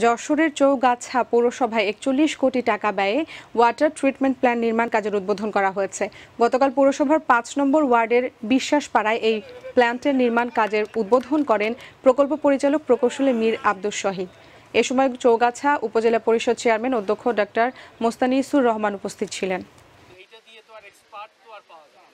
যশোরের চৌগাছা পৌরসভায় একচল্লিশ কোটি টাকা ব্যয়ে ওয়াটার ট্রিটমেন্ট প্ল্যান্ট নির্মাণ কাজের উদ্বোধন করা হয়েছে। গতকাল পৌরসভার পাঁচ নম্বর ওয়ার্ডের বিশ্বাসপাড়ায় এই প্ল্যান্টের নির্মাণ কাজের উদ্বোধন করেন প্রকল্প পরিচালক প্রকৌশলী মীর আব্দুস শহীদ। এ সময় চৌগাছা উপজেলা পরিষদ চেয়ারম্যান অধ্যক্ষ ডক্টর মোস্তানিসুর রহমান উপস্থিত ছিলেন। এইটা দিয়ে তো আর এক্সপার্ট তো আর পাওয়া যায়